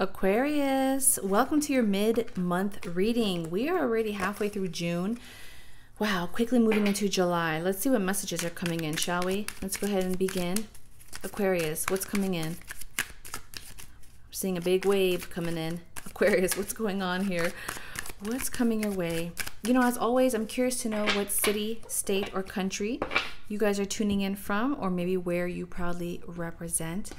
Aquarius, welcome to your mid month reading. We are already halfway through June. Wow, quickly moving into July. Let's see what messages are coming in, shall we? Let's go ahead and begin. Aquarius, what's coming in? I'm seeing a big wave coming in. Aquarius, what's going on here? What's coming your way? You know, as always, I'm curious to know what city, state, or country you guys are tuning in from, or maybe where you proudly represent.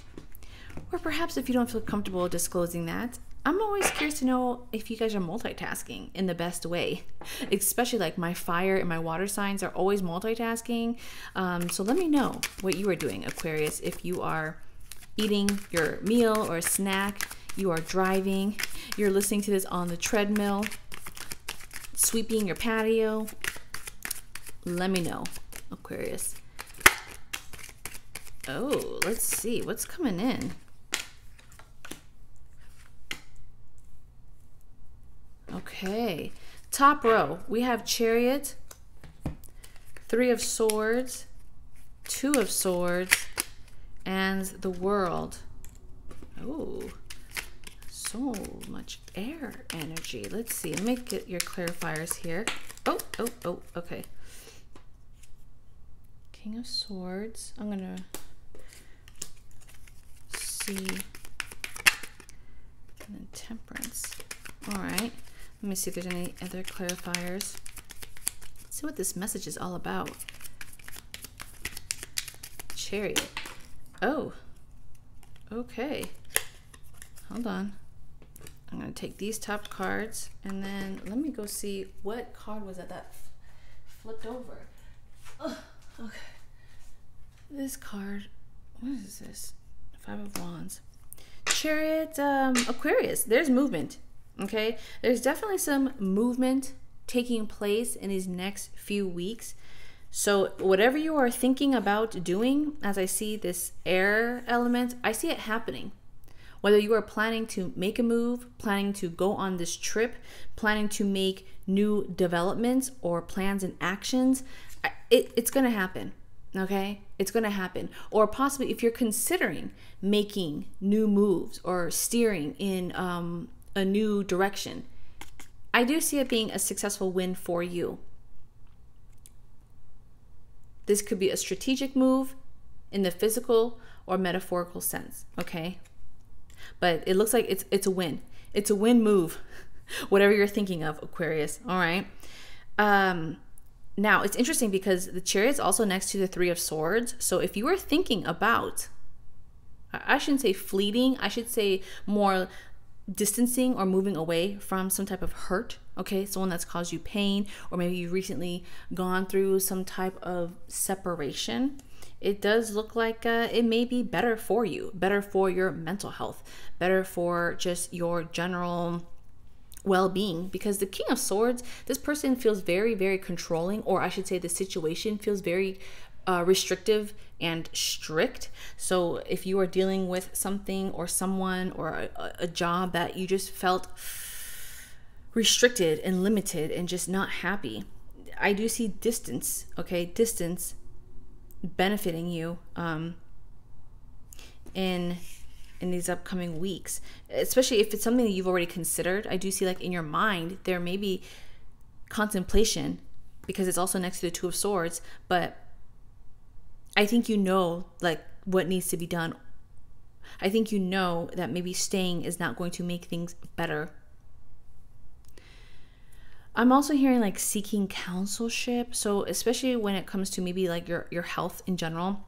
Or perhaps if you don't feel comfortable disclosing that, I'm always curious to know if you guys are multitasking in the best way. Especially like my fire and my water signs are always multitasking. Um, so let me know what you are doing, Aquarius, if you are eating your meal or a snack, you are driving, you're listening to this on the treadmill, sweeping your patio. Let me know, Aquarius. Oh, let's see what's coming in. Okay. Top row, we have Chariot, Three of Swords, Two of Swords, and the World. Oh, so much air energy. Let's see. Let me get your clarifiers here. Oh, oh, oh, okay. King of Swords. I'm going to see. And then Temperance. All right. Let me see if there's any other clarifiers. Let's see what this message is all about. Chariot. Oh. Okay. Hold on. I'm going to take these top cards and then let me go see what card was it that flipped over. Ugh, okay. This card, what is this? Five of Wands. Chariot, um, Aquarius. There's movement. Okay, there's definitely some movement taking place in these next few weeks. So, whatever you are thinking about doing, as I see this air element, I see it happening. Whether you are planning to make a move, planning to go on this trip, planning to make new developments or plans and actions, it, it's going to happen. Okay, it's going to happen. Or possibly if you're considering making new moves or steering in um, a new direction. I do see it being a successful win for you. This could be a strategic move in the physical or metaphorical sense, okay? But it looks like it's it's a win. It's a win move. Whatever you're thinking of, Aquarius, all right? Um now, it's interesting because the chariot's also next to the 3 of swords. So if you were thinking about I shouldn't say fleeting, I should say more distancing or moving away from some type of hurt, okay, someone that's caused you pain, or maybe you've recently gone through some type of separation, it does look like uh, it may be better for you, better for your mental health, better for just your general well-being because the king of swords this person feels very very controlling or i should say the situation feels very uh, restrictive and strict. So if you are dealing with something or someone or a, a job that you just felt restricted and limited and just not happy, I do see distance, okay, distance benefiting you um, in in these upcoming weeks, especially if it's something that you've already considered. I do see like in your mind there may be contemplation because it's also next to the two of swords, but I think you know like what needs to be done. I think you know that maybe staying is not going to make things better. I'm also hearing like seeking counselship. So especially when it comes to maybe like your your health in general,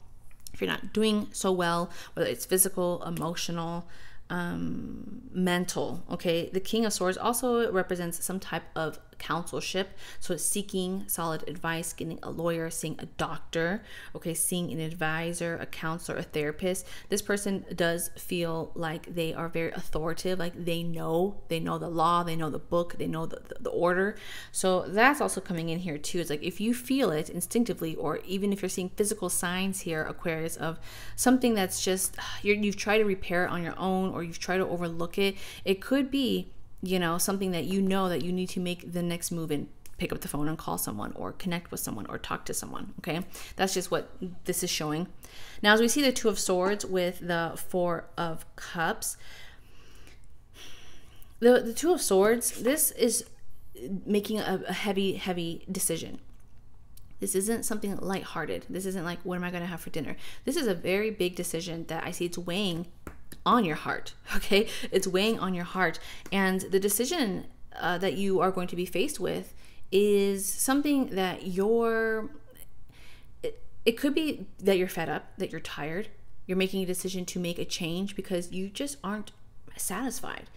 if you're not doing so well, whether it's physical, emotional, um, mental. Okay, the King of Swords also represents some type of counselship. So seeking solid advice, getting a lawyer, seeing a doctor, okay, seeing an advisor, a counselor, a therapist. This person does feel like they are very authoritative, like they know, they know the law, they know the book, they know the, the, the order. So that's also coming in here too. It's like if you feel it instinctively, or even if you're seeing physical signs here, Aquarius, of something that's just you you've tried to repair it on your own or you've tried to overlook it, it could be you know, something that you know that you need to make the next move and pick up the phone and call someone or connect with someone or talk to someone. Okay. That's just what this is showing. Now, as we see the Two of Swords with the Four of Cups, the the two of swords this is making a, a heavy heavy decision this isn't something lighthearted this isn't like what am i going to have for dinner this is a very big decision that i see it's weighing on your heart okay? It's weighing on your heart. And the decision uh, that you are going to be faced with is something that you're it, it could be that you're fed up that you're tired you're making a decision to make a change because you just aren't satisfied.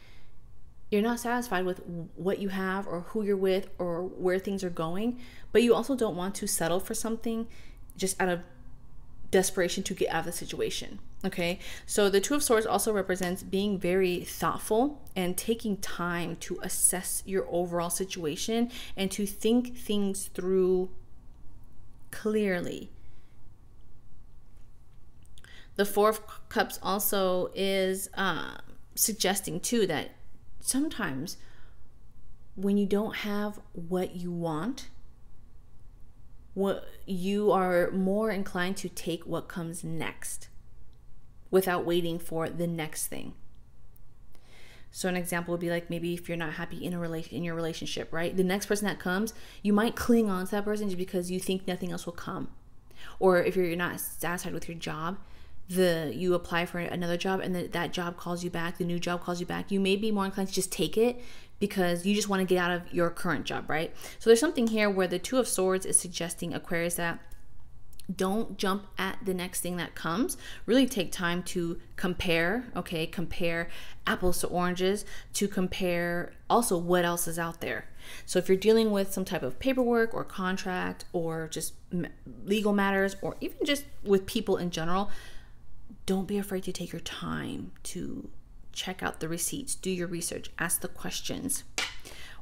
You're not satisfied with what you have or who you're with or where things are going, but you also don't want to settle for something just out of desperation to get out of the situation. Okay, so the Two of Swords also represents being very thoughtful and taking time to assess your overall situation and to think things through clearly. The Four of Cups also is uh, suggesting too that sometimes when you don't have what you want, what you are more inclined to take what comes next without waiting for the next thing. So an example would be like maybe if you're not happy in a relation in your relationship, right? The next person that comes, you might cling on to that person just because you think nothing else will come. Or if you're not satisfied with your job, the you apply for another job and the, that job calls you back, the new job calls you back, you may be more inclined to just take it because you just want to get out of your current job, right? So there's something here where the Two of Swords is suggesting Aquarius that don't jump at the next thing that comes. Really take time to compare, okay? Compare apples to oranges, to compare also what else is out there. So if you're dealing with some type of paperwork or contract or just legal matters or even just with people in general, don't be afraid to take your time to check out the receipts, do your research, ask the questions.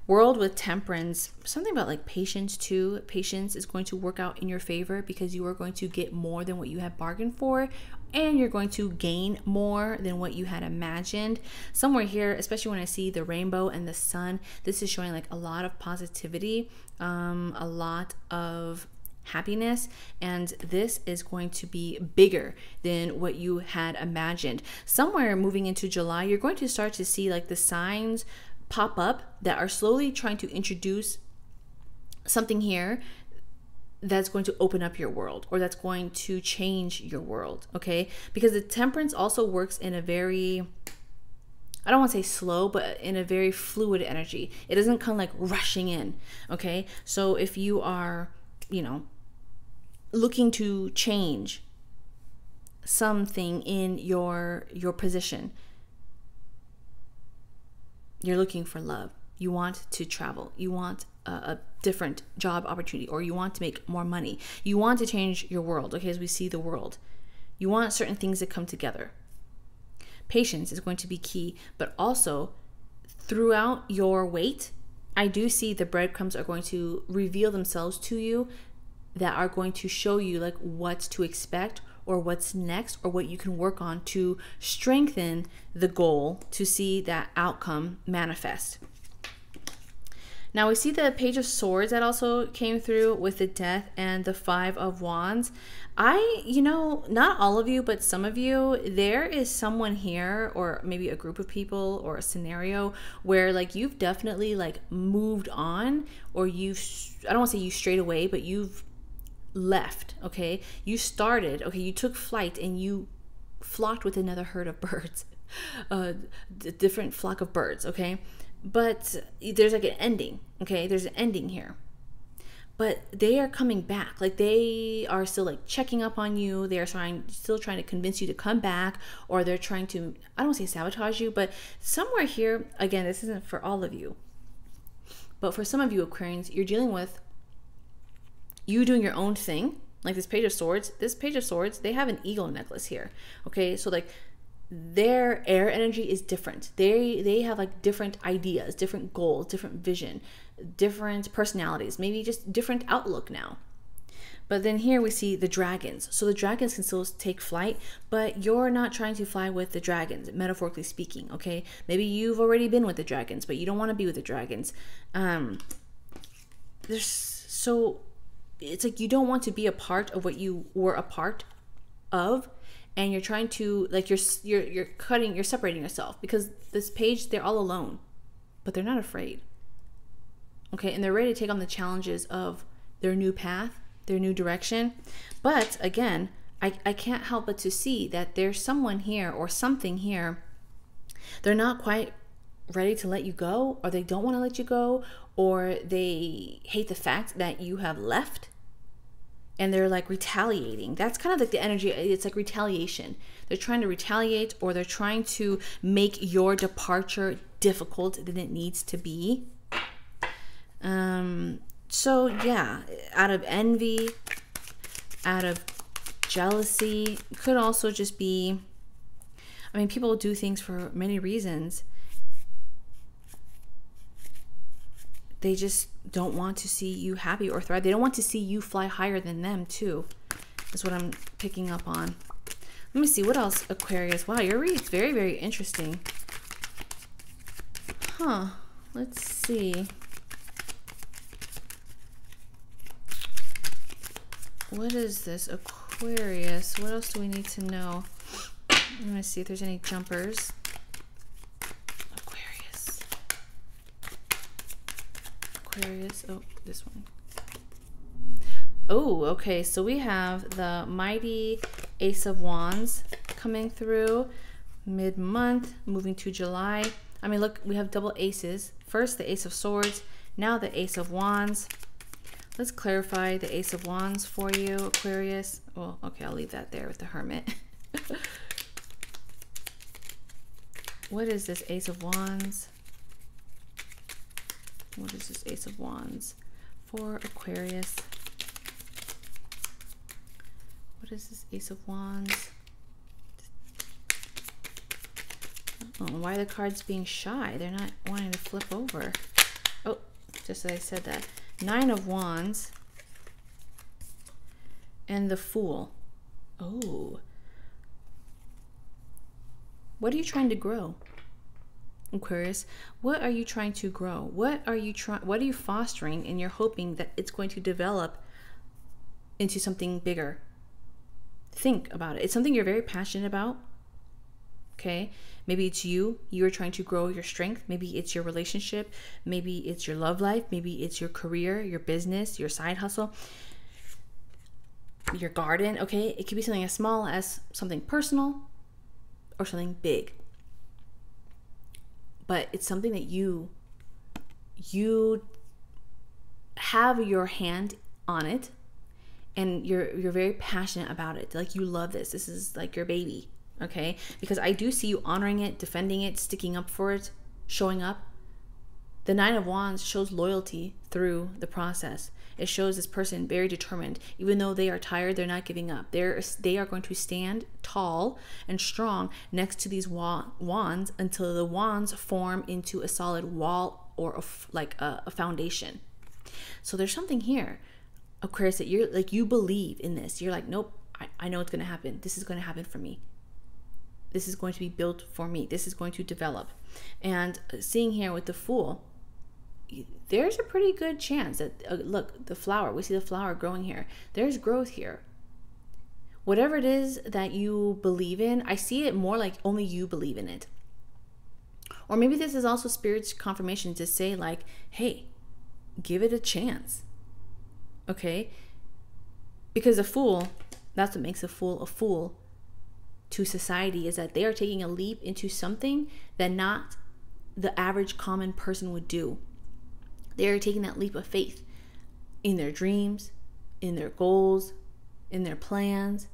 World with temperance, something about like patience too. Patience is going to work out in your favor because you are going to get more than what you had bargained for and you're going to gain more than what you had imagined. Somewhere here, especially when I see the rainbow and the sun, this is showing like a lot of positivity, um, a lot of happiness and this is going to be bigger than what you had imagined somewhere moving into july you're going to start to see like the signs pop up that are slowly trying to introduce something here that's going to open up your world or that's going to change your world okay because the temperance also works in a very I don't want to say slow, but in a very fluid energy. It doesn't come like rushing in. Okay. So if you are, you know, looking to change something in your your position. You're looking for love. You want to travel. You want a, a, different job opportunity or you want to make more money. You want to change your world. Okay as we see the world. You want certain things to come together. Patience is going to be key but also throughout your wait i do see the breadcrumbs are going to reveal themselves to you that are going to show you like what to expect or what's next or what you can work on to strengthen the goal to see that outcome manifest. Now we see the Page of Swords that also came through with the Death and the Five of Wands. I, you know, not all of you, but some of you, there is someone here or maybe a group of people or a scenario where like you've definitely like moved on or you've, I don't want to say you strayed away, but you've left, okay? You started, okay, you took flight and you flocked with another herd of birds, uh, a different flock of birds, okay? But there's like an ending, okay? There's an ending here. But they are coming back. Like they are still like checking up on you. They are trying still trying to convince you to come back or they're trying to I don't say sabotage you, but somewhere here again, this isn't for all of you. But for some of you Aquarians, you're dealing with you doing your own thing, like this page of swords, this page of swords, they have an eagle necklace here. Okay, so like their air energy is different. They they have like different ideas, different goals, different vision, different personalities, maybe just different outlook now. But then here we see the dragons. So the dragons can still take flight, but you're not trying to fly with the dragons, metaphorically speaking, okay? Maybe you've already been with the dragons, but you don't want to be with the dragons. Um there's so it's like you don't want to be a part of what you were a part of and you're trying to like you're you're you're cutting you're separating yourself because this page they're all alone but they're not afraid. Okay, and they're ready to take on the challenges of their new path, their new direction. But again, I, I can't help but to see that there's someone here or something here. They're not quite ready to let you go, or they don't want to let you go, or they hate the fact that you have left and they're like retaliating. That's kind of like the energy, it's like retaliation. They're trying to retaliate or they're trying to make your departure difficult than it needs to be. Um, so, yeah, out of envy, out of jealousy, could also just be I mean, people do things for many reasons. They just don't want to see you happy or thrive. They don't want to see you fly higher than them, too. Is what I'm picking up on. Let me see what else, Aquarius. Wow, your read's very, very interesting. Huh. Let's see. What is this? Aquarius. What else do we need to know? Going to see if there's any jumpers. Aquarius. Aquarius. Oh, this one. Oh, okay. So we have the mighty Ace of Wands coming through mid-month, moving to July. I mean, look, we have double aces. First, the Ace of Swords. Now the Ace of Wands. Let's clarify the Ace of Wands for you, Aquarius. Well, okay, I'll leave that there with the Hermit. What is this Ace of Wands? What is this Ace of Wands for Aquarius? What is this Ace of Wands? Oh, why are the cards being shy? They're not wanting to flip over. Oh, just as I said that. Nine of Wands. And the Fool. Oh. What are you trying to grow? Aquarius, what are you trying to grow? What are you trying what are you fostering and you're hoping that it's going to develop into something bigger? Think about it. It's something you're very passionate about. Okay? Maybe it's you. You're trying to grow your strength. Maybe it's your relationship. Maybe it's your love life. Maybe it's your career, your business, your side hustle, your garden. Okay? It could be something as small as something personal or something big. But it's something that you you have your hand on it and you're you're very passionate about it. Like you love this. This is like your baby, okay? Because I do see you honoring it, defending it, sticking up for it, showing up. The 9 of wands shows loyalty through the process. It shows this person very determined. Even though they are tired they're not giving up. They're they are going to stand tall and strong next to these wands until the wands form into a solid wall or a, like a, a foundation. So there's something here aquarius that you're like you believe in this. You're like nope I, I know it's going to happen. This is going to happen for me. This is going to be built for me. This is going to develop. And uh, seeing here with the fool there's a pretty good chance that uh, look the flower we see the flower growing here. There's growth here. Whatever it is that you believe in i see it more like only you believe in it. Or maybe this is also spirit's confirmation to say like hey give it a chance okay? Because a fool that's what makes a fool a fool to society is that they are taking a leap into something that not the average common person would do they're taking that leap of faith in their dreams, in their goals, in their plans,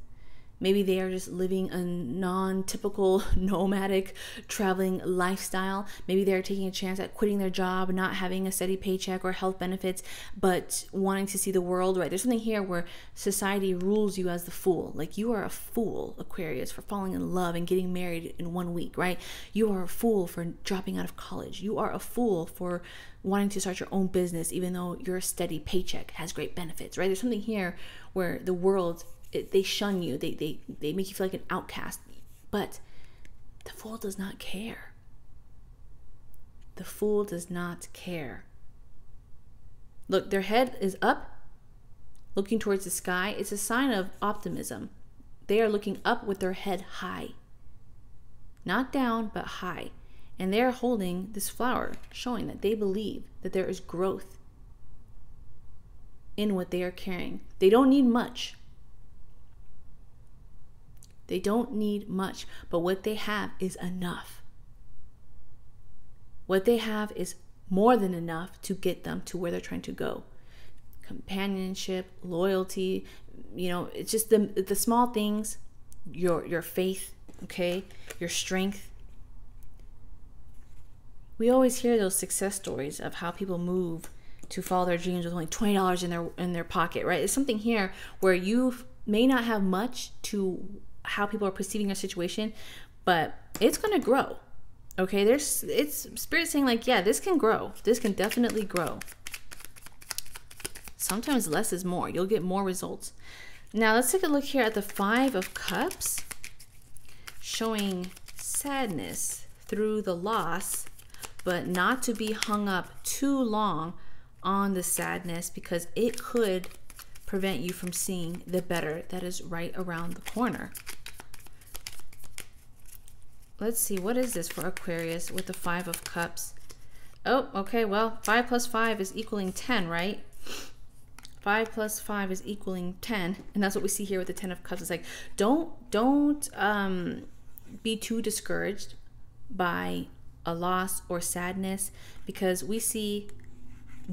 Maybe they are just living a non typical nomadic traveling lifestyle. Maybe they're taking a chance at quitting their job, not having a steady paycheck or health benefits, but wanting to see the world, right? There's something here where society rules you as the fool. Like you are a fool, Aquarius, for falling in love and getting married in one week, right? You are a fool for dropping out of college. You are a fool for wanting to start your own business, even though your steady paycheck has great benefits, right? There's something here where the world it, they shun you. They, they they make you feel like an outcast. But the fool does not care. The fool does not care. Look their head is up looking towards the sky. It's a sign of optimism. They are looking up with their head high. Not down but high. And they're holding this flower, showing that they believe that there is growth in what they are carrying. They don't need much. They don't need much, but what they have is enough. What they have is more than enough to get them to where they're trying to go. Companionship, loyalty, you know, it's just the the small things, your your faith, okay? Your strength. We always hear those success stories of how people move to follow their dreams with only twenty dollars in their in their pocket, right? It's something here where you may not have much to how people are perceiving your situation, but it's gonna grow. Okay, there's it's spirit saying like, yeah, this can grow. This can definitely grow. Sometimes less is more. You'll get more results. Now let's take a look here at the Five of Cups, showing sadness through the loss, but not to be hung up too long on the sadness because it could prevent you from seeing the better that is right around the corner. Let's see, what is this for Aquarius with the Five of Cups? Oh, okay, well, 5 plus 5 is equaling 10, right? 5 plus 5 is equaling 10, and that's what we see here with the 10 of Cups. It's like, don't, don't um, be too discouraged by a loss or sadness because we see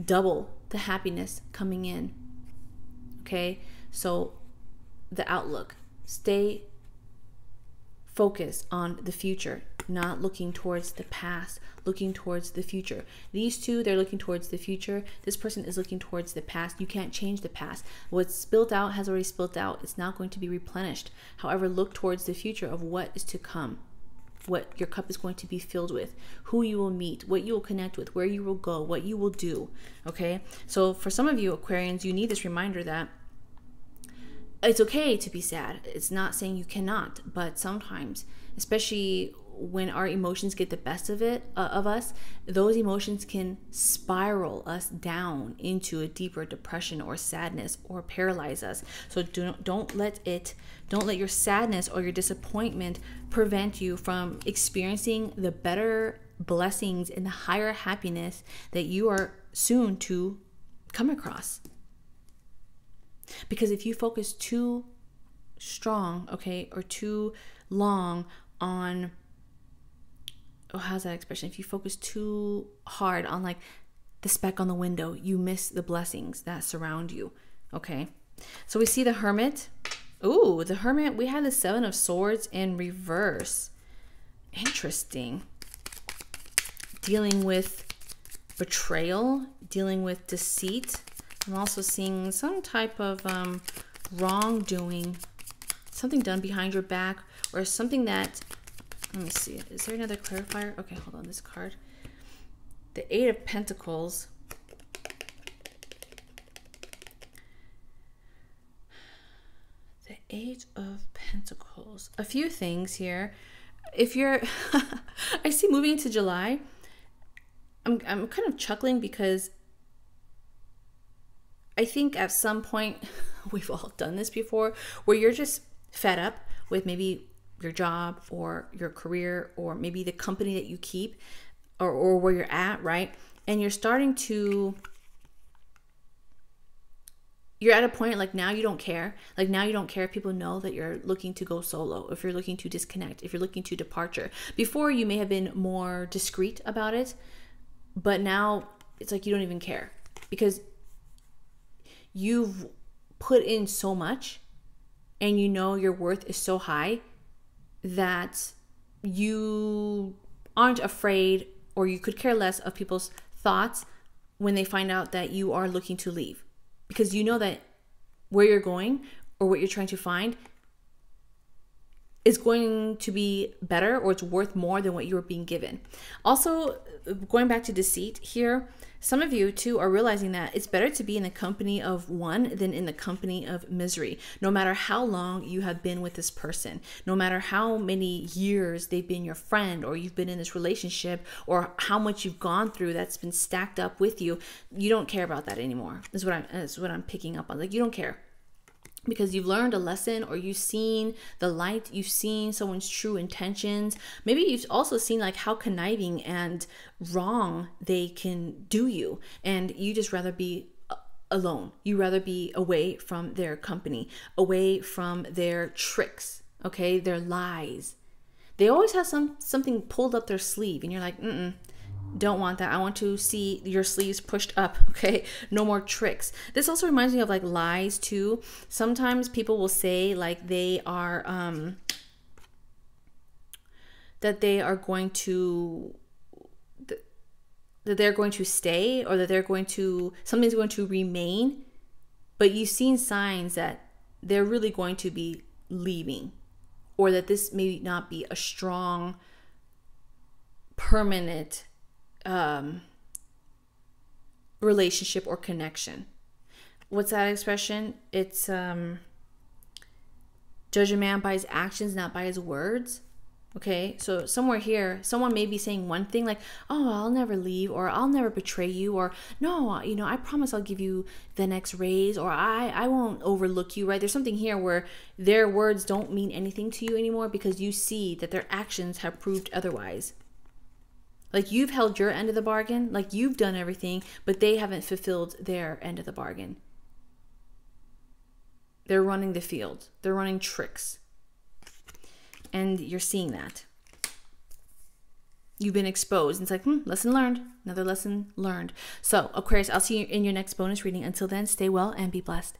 double the happiness coming in. Okay, so the outlook, stay focused on the future, not looking towards the past, looking towards the future. These two, they're looking towards the future. This person is looking towards the past. You can't change the past. What's spilt out has already spilt out. It's not going to be replenished. However, look towards the future of what is to come what your cup is going to be filled with, who you will meet, what you will connect with, where you will go, what you will do. Okay. So for some of you Aquarians, you need this reminder that it's okay to be sad. It's not saying you cannot, but sometimes, especially when our emotions get the best of it uh, of us those emotions can spiral us down into a deeper depression or sadness or paralyze us so don't don't let it don't let your sadness or your disappointment prevent you from experiencing the better blessings and the higher happiness that you are soon to come across because if you focus too strong okay or too long on oh, how's that expression? If you focus too hard on like the speck on the window, you miss the blessings that surround you. Okay. So we see the hermit. Ooh, the hermit, we had the seven of swords in reverse. Interesting. Dealing with betrayal, dealing with deceit. I'm also seeing some type of um, wrongdoing, something done behind your back, or something that let me see. Is there another clarifier? Okay, hold on. This card. The Eight of Pentacles. The Eight of Pentacles. A few things here. If you're, I see moving to July, I'm, I'm kind of chuckling because I think at some point, we've all done this before, where you're just fed up with maybe your job or your career or maybe the company that you keep or, or where you're at, right? And you're starting to you're at a point like now you don't care. Like now you don't care if people know that you're looking to go solo, if you're looking to disconnect, if you're looking to departure. Before you may have been more discreet about it, but now it's like you don't even care because you've put in so much and you know your worth is so high that you aren't afraid or you could care less of people's thoughts when they find out that you are looking to leave because you know that where you're going or what you're trying to find is going to be better or it's worth more than what you were being given. Also, going back to deceit here, some of you too are realizing that it's better to be in the company of one than in the company of misery. No matter how long you have been with this person, no matter how many years they've been your friend or you've been in this relationship or how much you've gone through that's been stacked up with you, you don't care about that anymore. Is what I'm is what I'm picking up on. Like you don't care because you've learned a lesson or you've seen the light, you've seen someone's true intentions. Maybe you've also seen like how conniving and wrong they can do you, and you just rather be alone. You rather be away from their company, away from their tricks, okay, their lies. They always have some something pulled up their sleeve, and you're like, mm don't want that. I want to see your sleeves pushed up, okay? No more tricks. This also reminds me of like lies too. Sometimes people will say like they are um that they are going to that they're going to stay or that they're going to something's going to remain, but you've seen signs that they're really going to be leaving or that this may not be a strong permanent um, relationship or connection. What's that expression? It's um, judge a man by his actions, not by his words. Okay, so somewhere here, someone may be saying one thing like, Oh, I'll never leave, or I'll never betray you, or No, you know, I promise I'll give you the next raise, or I, I won't overlook you, right? There's something here where their words don't mean anything to you anymore because you see that their actions have proved otherwise. Like you've held your end of the bargain, like you've done everything, but they haven't fulfilled their end of the bargain. They're running the field, they're running tricks and you're seeing that. You've been exposed. It's like, hmm, lesson learned. Another lesson learned. So, Aquarius, I'll see you in your next bonus reading. Until then, stay well and be blessed.